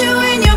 you and your